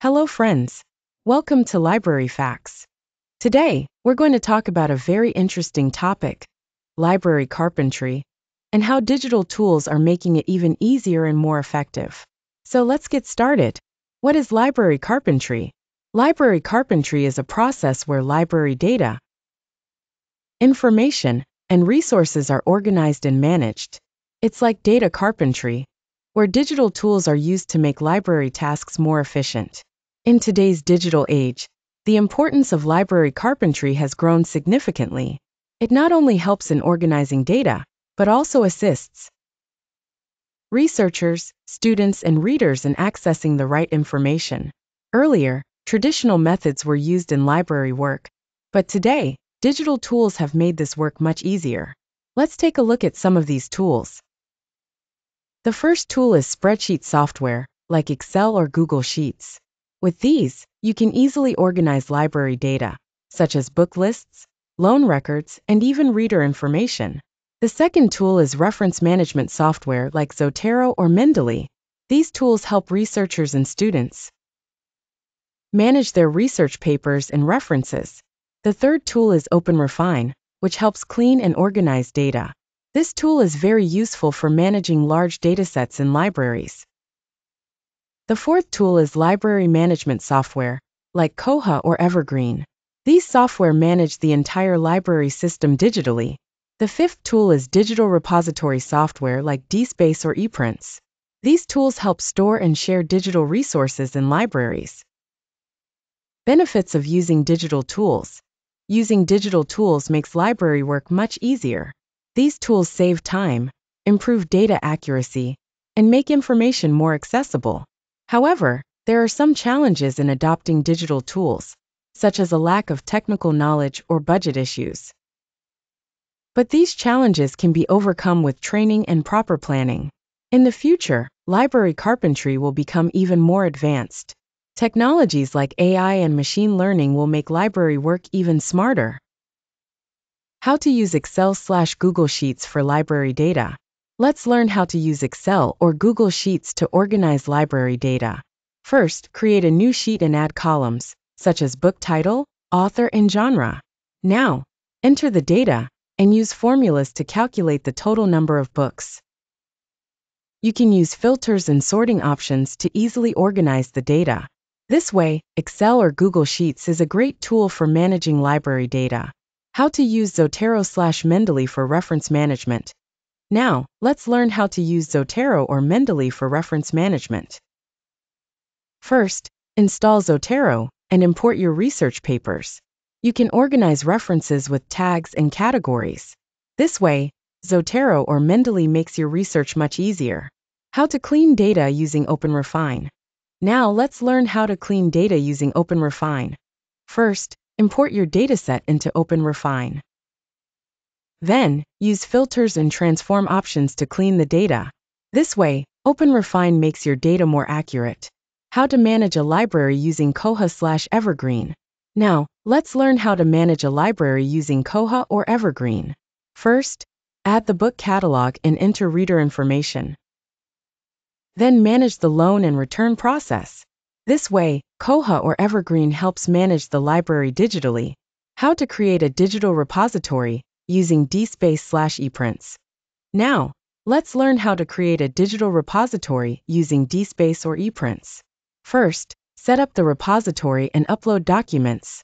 Hello, friends. Welcome to Library Facts. Today, we're going to talk about a very interesting topic library carpentry and how digital tools are making it even easier and more effective. So let's get started. What is library carpentry? Library carpentry is a process where library data, information, and resources are organized and managed. It's like data carpentry, where digital tools are used to make library tasks more efficient. In today's digital age, the importance of library carpentry has grown significantly. It not only helps in organizing data, but also assists researchers, students, and readers in accessing the right information. Earlier, traditional methods were used in library work, but today, digital tools have made this work much easier. Let's take a look at some of these tools. The first tool is spreadsheet software, like Excel or Google Sheets. With these, you can easily organize library data, such as book lists, loan records, and even reader information. The second tool is reference management software like Zotero or Mendeley. These tools help researchers and students manage their research papers and references. The third tool is OpenRefine, which helps clean and organize data. This tool is very useful for managing large datasets in libraries. The fourth tool is library management software, like Koha or Evergreen. These software manage the entire library system digitally. The fifth tool is digital repository software like DSpace or ePrints. These tools help store and share digital resources in libraries. Benefits of using digital tools. Using digital tools makes library work much easier. These tools save time, improve data accuracy, and make information more accessible. However, there are some challenges in adopting digital tools, such as a lack of technical knowledge or budget issues. But these challenges can be overcome with training and proper planning. In the future, library carpentry will become even more advanced. Technologies like AI and machine learning will make library work even smarter. How to use Excel slash Google Sheets for library data. Let's learn how to use Excel or Google Sheets to organize library data. First, create a new sheet and add columns, such as book title, author, and genre. Now, enter the data and use formulas to calculate the total number of books. You can use filters and sorting options to easily organize the data. This way, Excel or Google Sheets is a great tool for managing library data. How to use Zotero slash Mendeley for reference management. Now, let's learn how to use Zotero or Mendeley for reference management. First, install Zotero and import your research papers. You can organize references with tags and categories. This way, Zotero or Mendeley makes your research much easier. How to clean data using OpenRefine. Now let's learn how to clean data using OpenRefine. First, Import your dataset into OpenRefine. Then, use filters and transform options to clean the data. This way, OpenRefine makes your data more accurate. How to manage a library using Koha slash Evergreen. Now, let's learn how to manage a library using Koha or Evergreen. First, add the book catalog and enter reader information. Then manage the loan and return process. This way, Koha or Evergreen helps manage the library digitally. How to create a digital repository using DSpace slash ePrints. Now, let's learn how to create a digital repository using DSpace or ePrints. First, set up the repository and upload documents.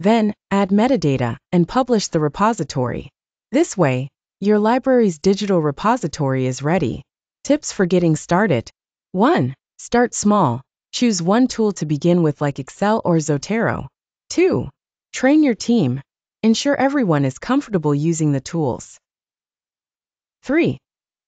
Then, add metadata and publish the repository. This way, your library's digital repository is ready. Tips for getting started. 1. Start small. Choose one tool to begin with like Excel or Zotero. 2. Train your team. Ensure everyone is comfortable using the tools. 3.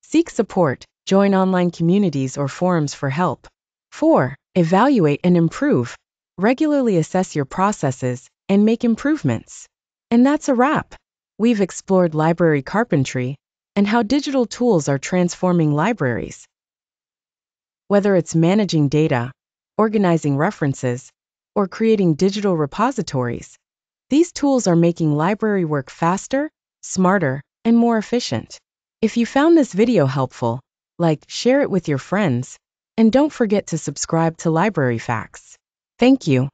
Seek support. Join online communities or forums for help. 4. Evaluate and improve. Regularly assess your processes and make improvements. And that's a wrap. We've explored library carpentry and how digital tools are transforming libraries. Whether it's managing data, organizing references, or creating digital repositories, these tools are making library work faster, smarter, and more efficient. If you found this video helpful, like, share it with your friends, And don't forget to subscribe to Library Facts. Thank you.